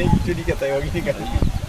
ね一人が台湾に行かない